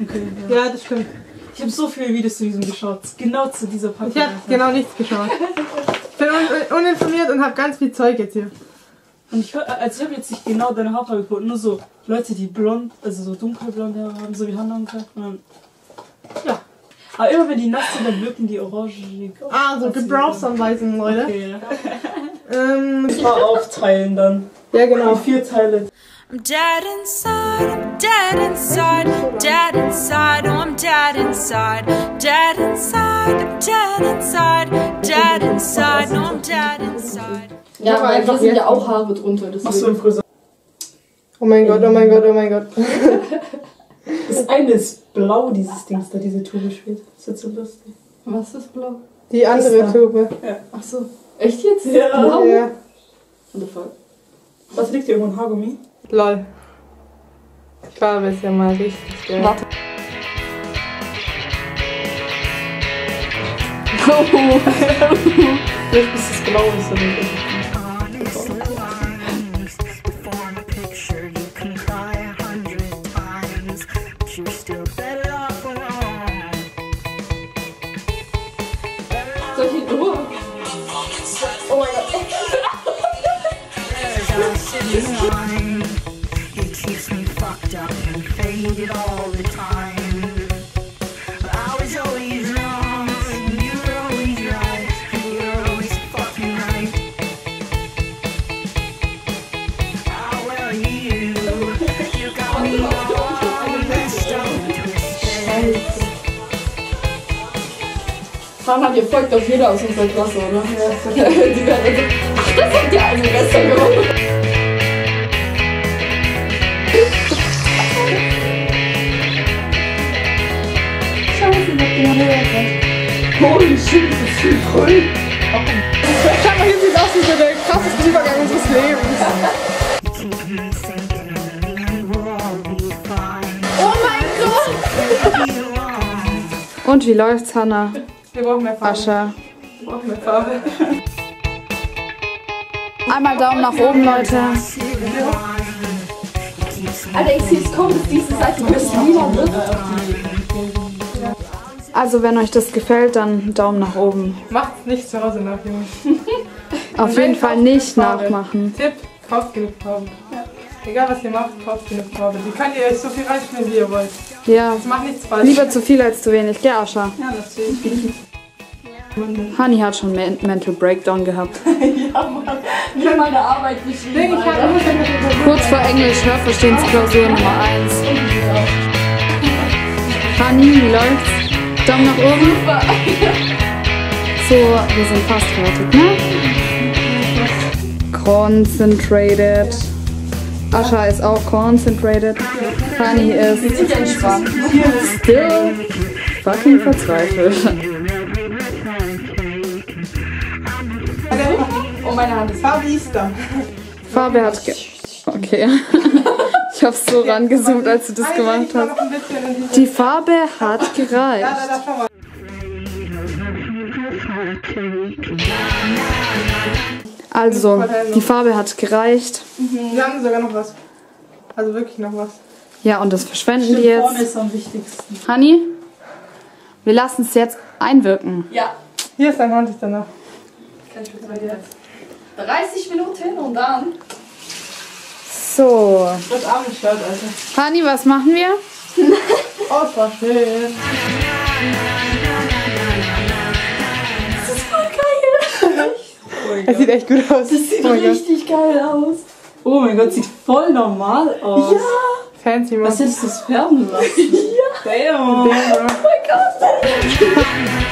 Okay, ja. Das stimmt. Ich habe so viele Videos zu diesem geschaut. Genau zu dieser Packung. Ich habe genau nichts geschaut. Ich bin un uninformiert und habe ganz viel Zeug jetzt hier. Und ich, also ich habe jetzt nicht genau deine Haarfarbe geguckt, nur so Leute, die blond, also so dunkelblonde Haare haben, so wie Hannah und dann, ja. Aber immer wenn die nass sind, dann wirken die orangig. Ah, so Gebrauchsanweisungen, Leute. Okay, ja. Ähm, Mal aufteilen dann. ja, In genau. vier Teile. I'm dead inside, I'm dead inside, dead inside, oh I'm dead inside, dead inside, I'm dead inside, dead inside, no I'm dead inside. Ja, Aber einfach hier sind ja auch Haare drunter. Machst du im Friseur. Oh mein Gott, oh mein Gott, oh mein Gott. Das eine ist blau, dieses Dings da, diese Tube spielt. Das wird so lustig. Was ist blau? Die andere. Tube. Ach so. Echt jetzt? Ja. Blau? Ja. What the fuck? Was liegt hier irgendwo ein Haargummi? Lol. Die Farbe ist ja mal richtig geil. Warte. Vielleicht bis es blau ist oder so. Form a Hannah, ihr folgt auf jeder aus unserer Klasse, oder? Ja. Die werden das habt ihr also gestern gemacht. Scheiße, ich hab den Hörer. Holy shit, das ist viel voll. Schau mal, hier sieht aus wie so der krasseste Übergang unseres Lebens. Fine. Oh mein Gott! Und wie läuft's, Hannah? Wir brauchen mehr Farbe. Ascha. Wir brauchen mehr Farbe. Einmal Daumen nach oben, Leute. Alter, ich sehe es dass diese Seite bis lila wird. Also, wenn euch das gefällt, dann Daumen nach oben. Macht's nicht zu Hause nach, Jungs. Auf jeden Fall nicht Farbe. nachmachen. Tipp, kauft genug Farbe. Egal was ihr macht, kauft genug Farbe. Die könnt ihr euch so viel reinschneiden, wie ihr wollt. Ja, Das macht nichts falsch. lieber zu viel als zu wenig. Gell, Ascha? Ja, natürlich. Hani hat schon Men Mental Breakdown gehabt. Nicht meine Arbeit geschrieben. Ding, ich Alter. habe Kurz vor Englisch, Hörverstehensklausur Nummer 1. Hani, wie läuft's? Daumen nach oben. So, wir sind fast fertig, ne? Concentrated. Ascha ist auch concentrated. Hani ist Ich entspannt. still fucking verzweifelt. Meine Hand ist. Farbe Easter. Farbe hat ge Okay. Ich hab's so rangezoomt, als du das gemacht hast. Die Farbe hat gereicht. da, da, schau mal. Also, die Farbe hat gereicht. Wir haben sogar noch was. Also wirklich noch was. Ja, und das verschwenden Stimmt, wir vorne jetzt. ist am wichtigsten. Honey, wir lassen es jetzt einwirken. Ja. Hier ist dein Hand ist danach. Kann ich bitte bei dir jetzt? 30 Minuten und dann. So. Das arme Shirt, Alter. Honey, was machen wir? Oh, es war schön. Es sieht echt gut aus. Das sieht oh mein Gott. richtig geil aus. Oh mein Gott, sieht voll normal aus. Ja. Fancy, Mann. Was hättest du das färben lassen? ja. Damn. Down